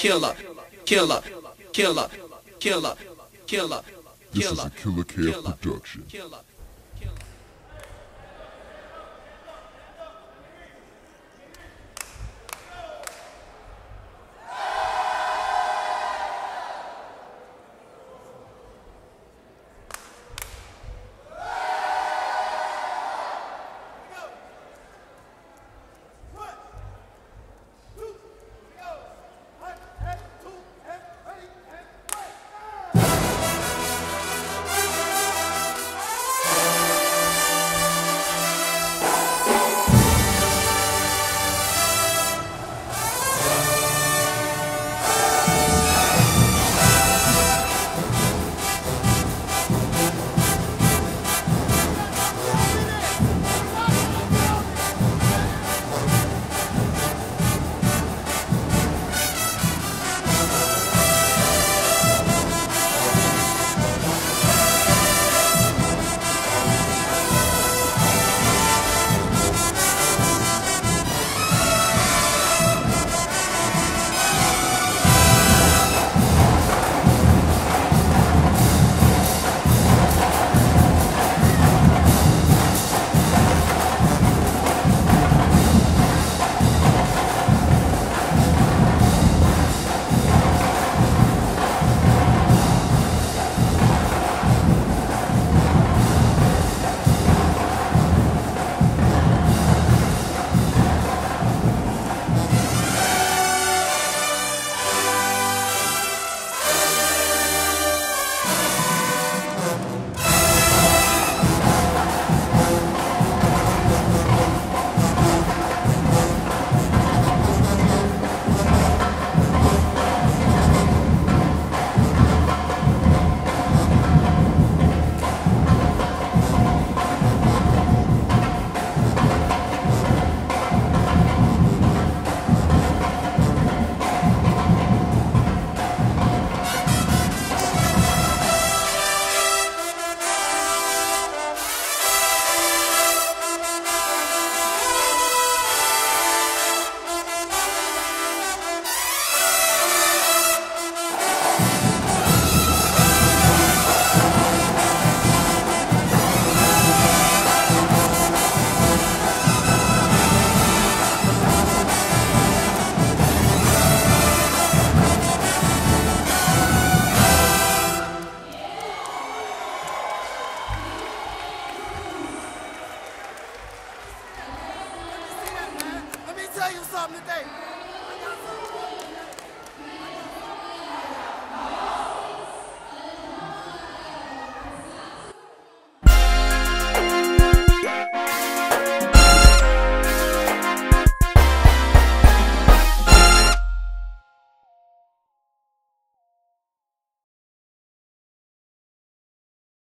killer, killer, killer, killer, killer, killer. This is a Killer Care production. tell you something today.